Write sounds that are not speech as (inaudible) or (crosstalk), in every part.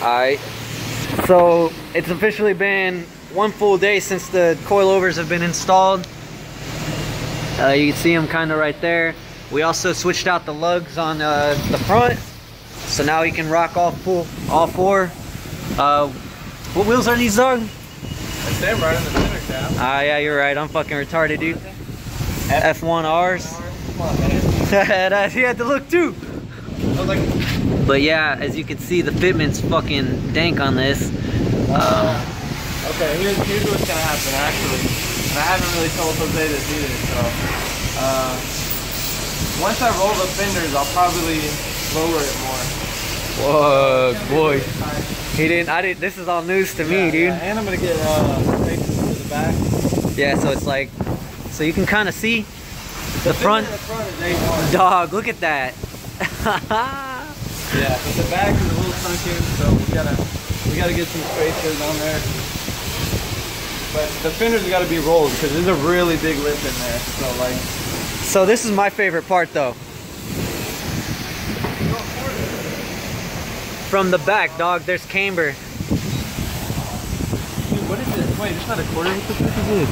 Alright. So it's officially been one full day since the coilovers have been installed. Uh, you can see them kind of right there. We also switched out the lugs on uh, the front. So now you can rock all full, all four. Uh, what wheels are these, dog? That's them right in the center cap. Ah, yeah, you're right. I'm fucking retarded, dude. F1Rs. Come on, man. he had to look too. I was like, But yeah, as you can see, the fitment's fucking dank on this. Um, okay, here's, here's what's gonna happen actually. And I haven't really told Jose this either, so. Uh, once I roll the fenders, I'll probably lower it more. whoa, boy. He didn't, I didn't, this is all news to me, dude. yeah, And I'm gonna get uh, faces to the back. Yeah, so it's like, so you can kind of see the fender front. the front is A1. Dog, look at that. (laughs) Yeah, but the back is a little sunken, so we gotta we gotta get some spacers on there. But the fenders gotta be rolled because there's a really big lip in there. So like, so this is my favorite part though. From the back, dog, there's camber. dude, what is this? Wait, it's not a quarter. What the fuck is this?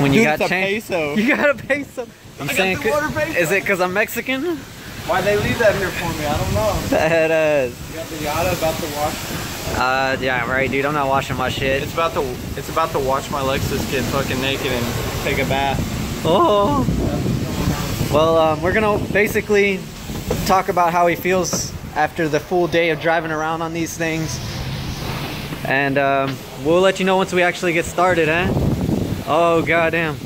When you Dude, got it's a change, peso. (laughs) you gotta pay some. I'm got saying, the c- quarter peso. is it because I'm Mexican? Why they leave that here for me? I don't know. (laughs) That is. You got the Yada about to wash. Uh, yeah, right, dude. I'm not washing my shit. It's about to it's about to watch my Lexus get fucking naked and take a bath. Oh. Well, um, we're gonna basically talk about how he feels after the full day of driving around on these things, and um, we'll let you know once we actually get started, eh? Oh goddamn!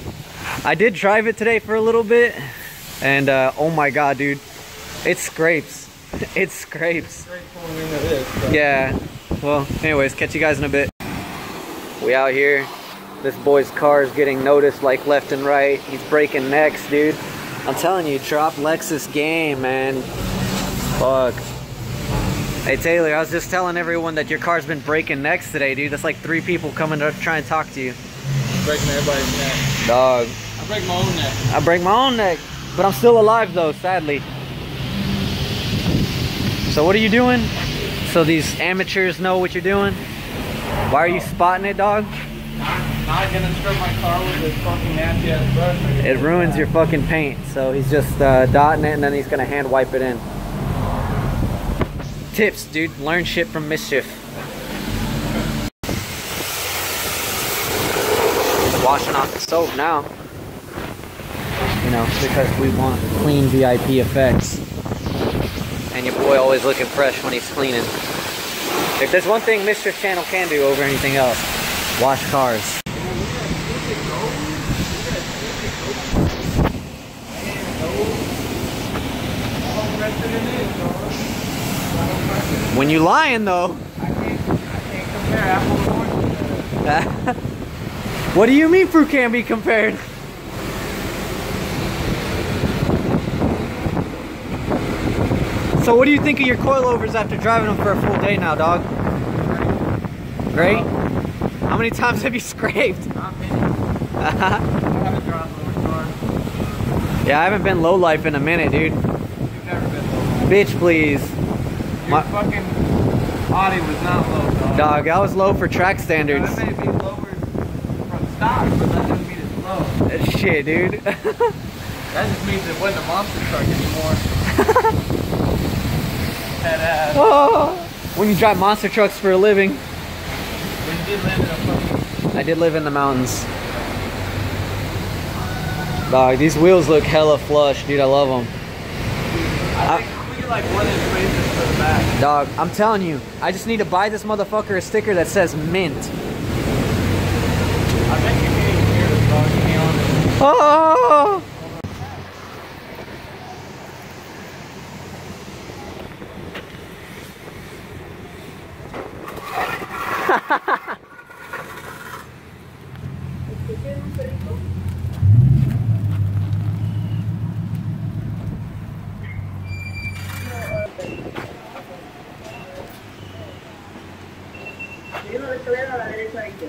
I did drive it today for a little bit, and uh, oh my god, dude, it scrapes. it scrapes. Straight pulling into this. Yeah. Well, anyways, catch you guys in a bit. We out here. This boy's car is getting noticed like left and right. He's breaking necks, dude. I'm telling you, drop Lexus game, man. Fuck. Hey Taylor, I was just telling everyone that your car's been breaking necks today, dude. That's like three people coming to try and talk to you. Breaking everybody's neck. Dog. I break my own neck. I break my own neck, but I'm still alive though, sadly. So what are you doing? So these amateurs know what you're doing? Why are you spotting it, dog? Not, not gonna strip my car with this fucking nasty ass brush. It ruins your fucking paint. So he's just uh, dotting it and then he's gonna hand wipe it in. Tips, dude. Learn shit from mischief. Washing off the soap now. You know, because we want clean VIP effects. And your boy always looking fresh when he's cleaning. If there's one thing Mischief Channel can do over anything else, wash cars. When you lying though, I can't, I can't compare apple to what do you mean fruit can't be compared? So what do you think of your coilovers after driving them for a full day now, dog? Great? How many times have you (laughs) scraped? Not many. I haven't drawn yeah, I haven't been low life in a minute, dude. You've never been low. Bitch, please. Your My- fucking body was not low, dog. Dog, I was low for track standards. that may be lower from stock, but that doesn't mean it's low. Shit, dude. (laughs) That just means it wasn't a monster truck anymore. (laughs) Oh. When you drive monster trucks for a living. You did live in a I did live in the mountains. Dog, these wheels look hella flush, dude. I love them. I think we like one inch for the back. Dog, I'm telling you, I just need to buy this motherfucker a sticker that says mint. Yo no voy a la derecha de aquí.